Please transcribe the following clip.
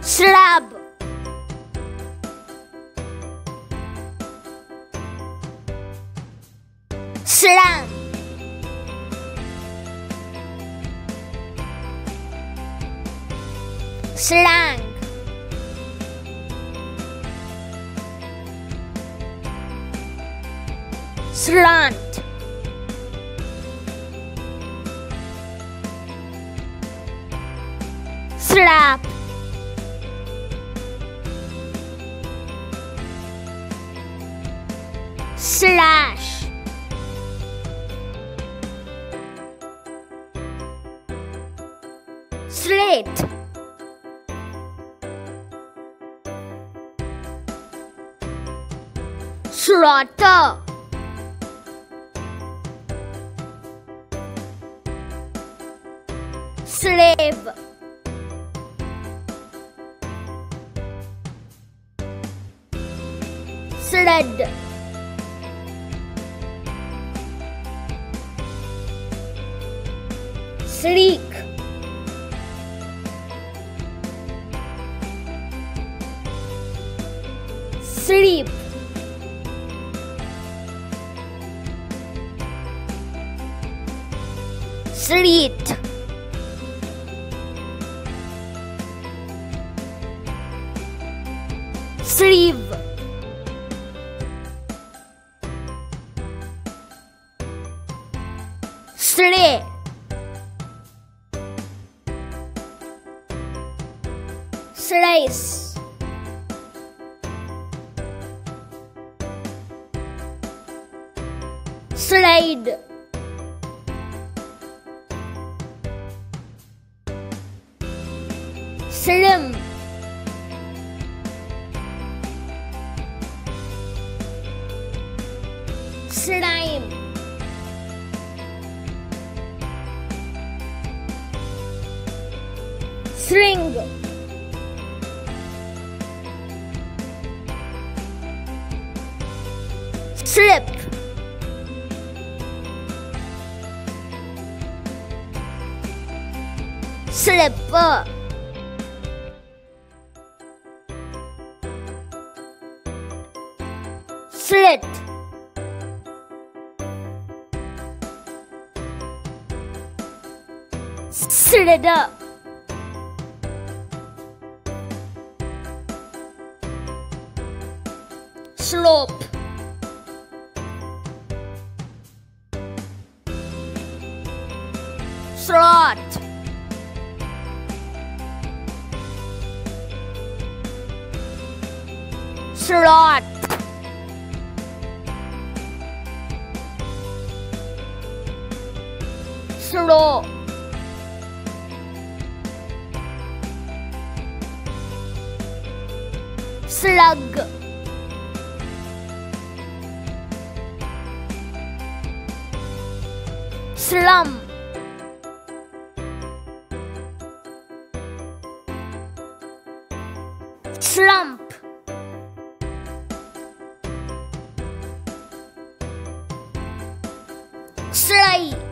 slab. Slam slang. Slant. Slap slash. Slate slaughter. Slave. Sled sleek. Sleep. Sleet. Sleeve. Sleigh slice slide slim. Slime. String slip. Slipper. Slit. Slither. Slope slot slot slow slug! Slum Slump. Slide.